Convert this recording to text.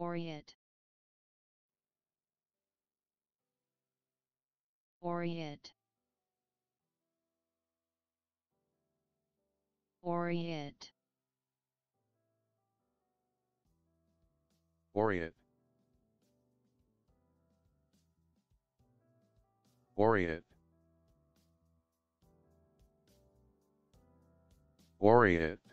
Orient Orient Orient Orient. Orient. Orient.